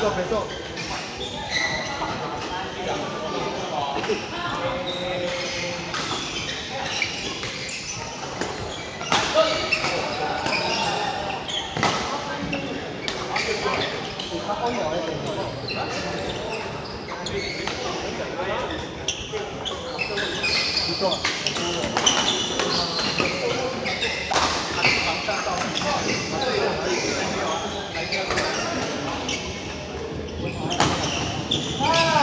Kênh Ghiền Mì Ah!